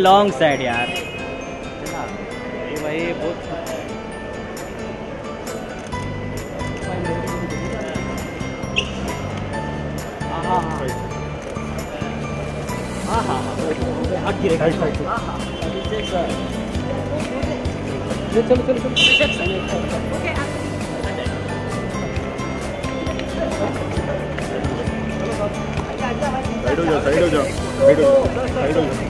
Long side यार। भाई बहुत चलो चलो चलो साइड हो जाओ साइड हो जाओ साइड जाओ साइड हो जाओ।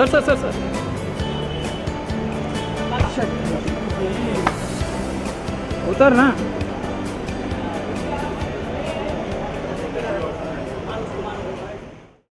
Sir sir sir sir. उतर ना।